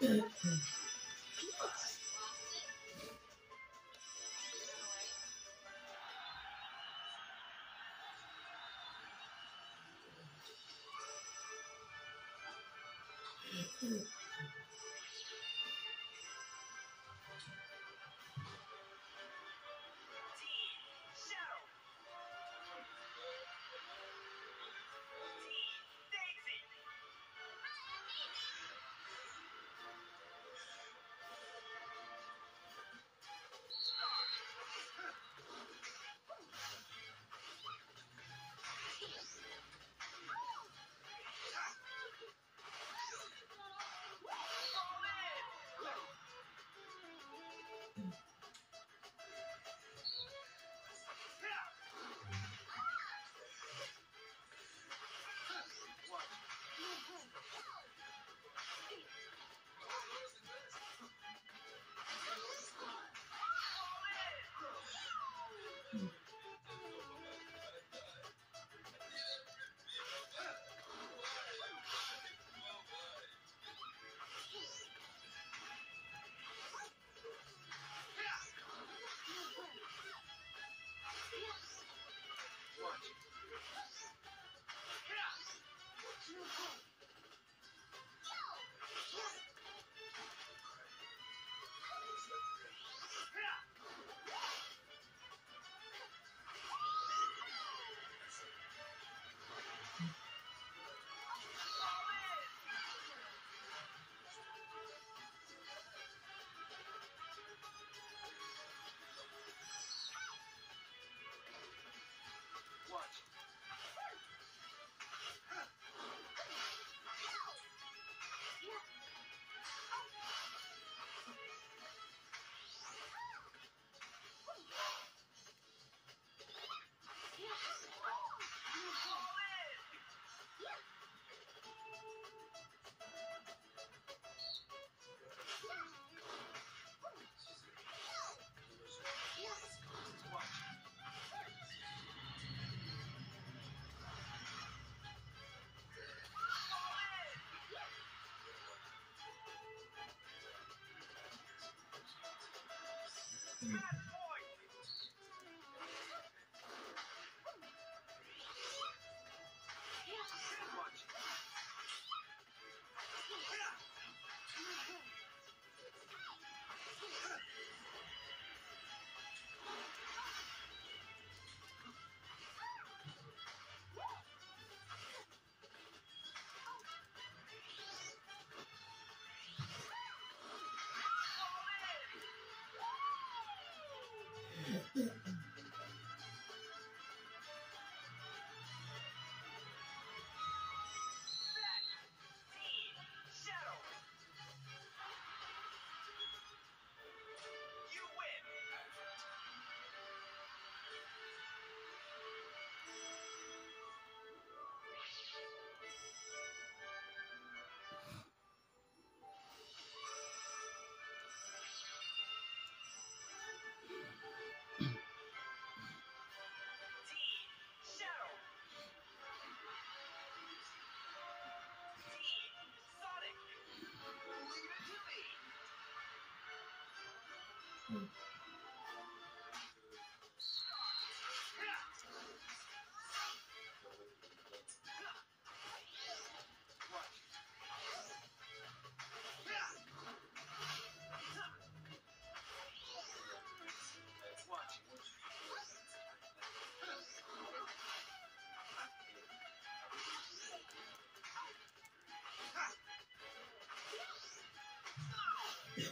Thank mm. you. Mm-hmm. Thank you. Thank hmm.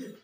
Yeah.